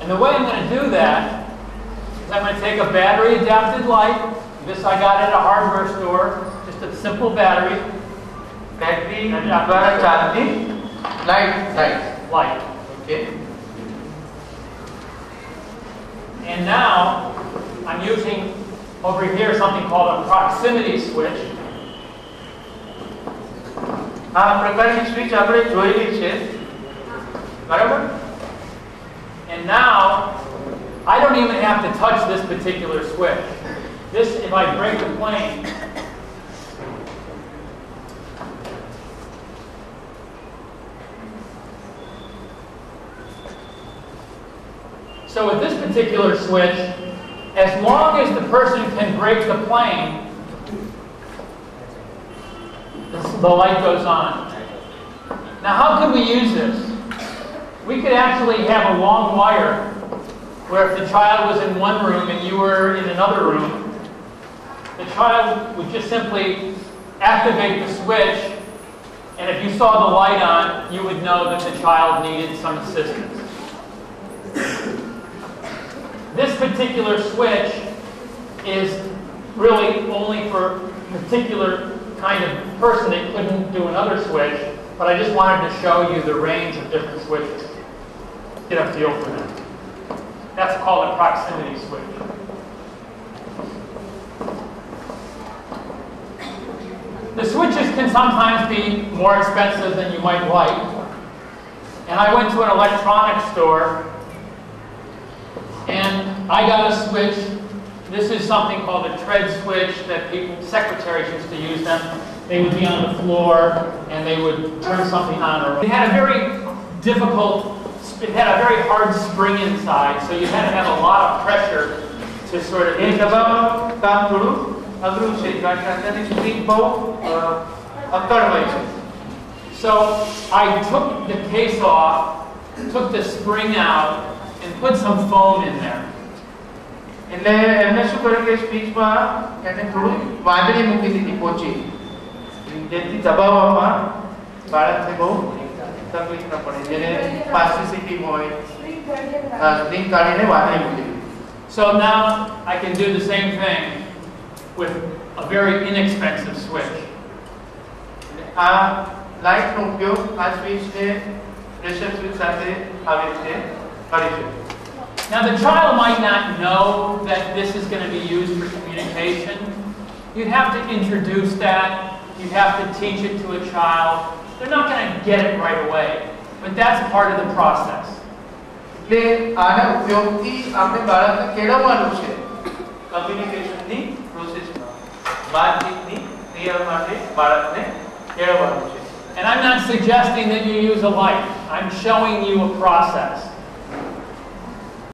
And the way I'm going to do that is I'm going to take a battery adapted light. This I got at a hardware store, just a simple battery. battery adapted light light light. Okay. And now I'm using over here something called a proximity switch. આ પ્રકારની switch આપણે જોયેલી છે બરાબર And now I don't even have to touch this particular switch. This, if I break the plane, So with this particular switch, as long as the person can break the plane, this- the light goes on. Now how could we use this? We could actually have a long wire where if the child was in one room and you were in another room, the child would just simply activate the switch, and if you saw the light on, you would know that the child needed some assistance. This particular switch is really only for particular kind of person that couldn't do another switch, but I just wanted to show you the range of different switches. Get a feel for that. That's called a proximity switch. The switches can sometimes be more expensive than you might like. And I went to an electronics store and I got a switch. This is something called a tread switch that people, secretaries used to use them. They would be on the floor and they would turn something on. Or it had a very difficult, it had a very hard spring inside, so you had to have a lot of pressure to sort of. એ દબાવવાનું કામ થોડું અઘરું છે કારણ કે અત્યારની spring બહુ અ, અક્કડ હોય છે So I took the case off, took the spring out, and put some foam in there. એટલે એમને શું કર્યું કે સ્પીચમાં એને થોડું વાદળી મૂકી દીધી પોચી જેથી દબાવવામાં બાળકને બહુ તકલીફ ન પડે જેને પાસ્ટિસિટી હોય સ્પ્રિંગ કાઢીને વાદળી મૂકી દીધી So now I can do the same thing with a very inexpensive switch. આ લાઇટનો ઉપયોગ આ સ્વિચને પ્રેશર સ્વિચ સાથે આવી રીતે કરી શકે Now the child might not know that this is going to be used for communication. You have to introduce that. You have to teach it to a child. They're not going to get it right away, but that's part of the process. એટલે આના ઉપયોગથી આપણે બાળકને કેળવવાનું છે કમ્યુનિકેશનની પ્રોસેસમાં વાતચીતની ક્રિયા માટે બાળકને કેળવવાનું છે And I'm not suggesting that you use a light. I'm showing you a process.